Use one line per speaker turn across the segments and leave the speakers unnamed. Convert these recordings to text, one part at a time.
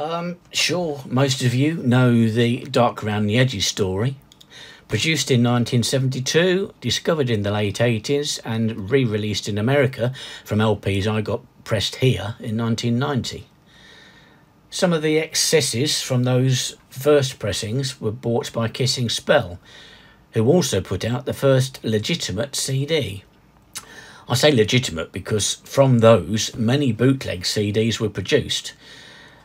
Um, sure, most of you know the Dark Round the Edges story. Produced in 1972, discovered in the late 80s, and re released in America from LPs I got pressed here in 1990. Some of the excesses from those first pressings were bought by Kissing Spell, who also put out the first legitimate CD. I say legitimate because from those, many bootleg CDs were produced,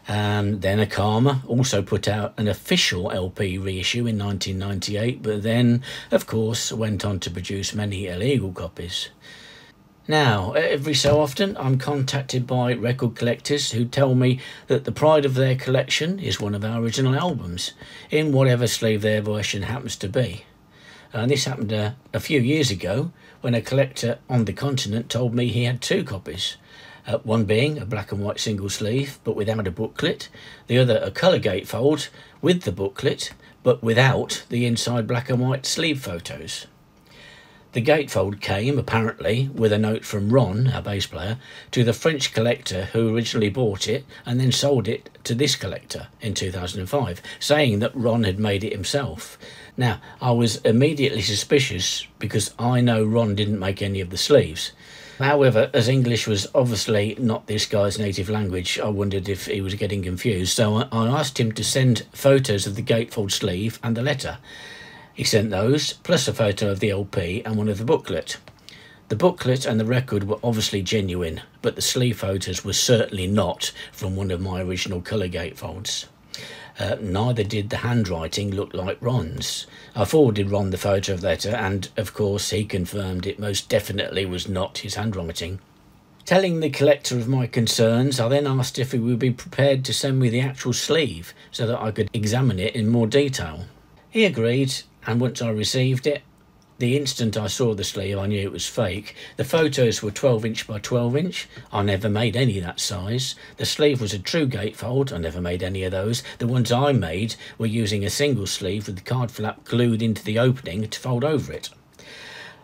and then Akarma also put out an official LP reissue in 1998, but then, of course, went on to produce many illegal copies. Now, every so often, I'm contacted by record collectors who tell me that the pride of their collection is one of our original albums, in whatever sleeve their version happens to be. And this happened a, uh, a few years ago when a collector on the continent told me he had two copies uh, one being a black and white single sleeve but without a booklet, the other a colour gatefold with the booklet but without the inside black and white sleeve photos. The gatefold came, apparently, with a note from Ron, our bass player, to the French collector who originally bought it and then sold it to this collector in 2005, saying that Ron had made it himself. Now, I was immediately suspicious because I know Ron didn't make any of the sleeves. However, as English was obviously not this guy's native language, I wondered if he was getting confused, so I, asked him to send photos of the gatefold sleeve and the letter. He sent those, plus a photo of the LP and one of the booklet. The booklet and the record were obviously genuine, but the sleeve photos were certainly not from one of my original colour gatefolds. Uh, neither did the handwriting look like Ron's. I forwarded Ron the photo of the letter, and of course he confirmed it most definitely was not his handwriting. Telling the collector of my concerns, I then asked if he would be prepared to send me the actual sleeve so that I could examine it in more detail. He agreed, and once I received it, the instant I saw the sleeve, I knew it was fake. The photos were 12 inch by 12 inch. I never made any that size. The sleeve was a true gatefold. I never made any of those. The ones I made were using a single sleeve with the card flap glued into the opening to fold over it.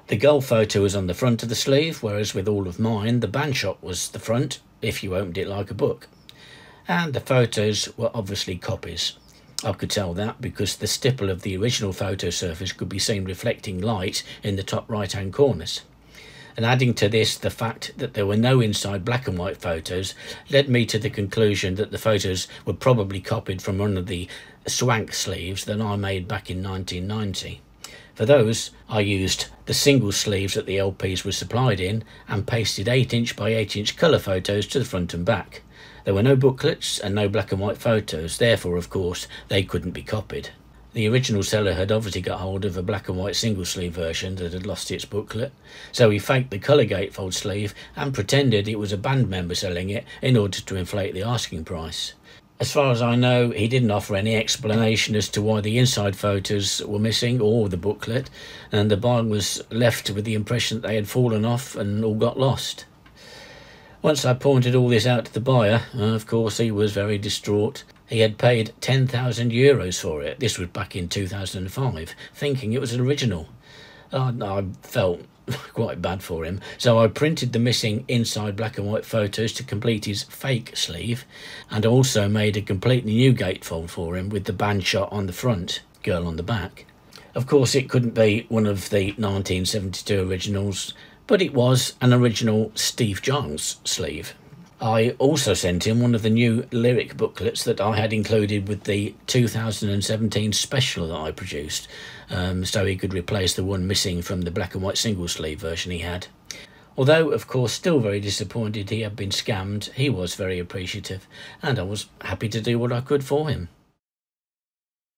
The gull photo was on the front of the sleeve, whereas with all of mine, the band shot was the front, if you opened it like a book. And the photos were obviously copies. I could tell that because the stipple of the original photo surface could be seen reflecting light in the top right hand corners. And adding to this the fact that there were no inside black and white photos led me to the conclusion that the photos were probably copied from one of the swank sleeves that I made back in 1990. For those, I used the single sleeves that the LPs were supplied in and pasted 8 inch by 8 inch colour photos to the front and back. There were no booklets and no black and white photos, therefore, of course, they couldn't be copied. The original seller had obviously got hold of a black and white single sleeve version that had lost its booklet, so he faked the colour gatefold sleeve and pretended it was a band member selling it in order to inflate the asking price. As far as I know, he didn't offer any explanation as to why the inside photos were missing or the booklet, and the buyer was left with the impression that they had fallen off and all got lost. Once I pointed all this out to the buyer, uh, of course he was very distraught. He had paid 10,000 euros for it. This was back in 2005, thinking it was an original. I, I felt quite bad for him, so I printed the missing inside black and white photos to complete his fake sleeve, and also made a completely new gatefold for him with the band shot on the front, girl on the back. Of course, it couldn't be one of the 1972 originals, but it was an original Steve Giles sleeve. I also sent him one of the new lyric booklets that I had included with the 2017 special that I produced, um, so he could replace the one missing from the black and white single sleeve version he had. Although, of course, still very disappointed he had been scammed, he was very appreciative, and I was happy to do what I could for him.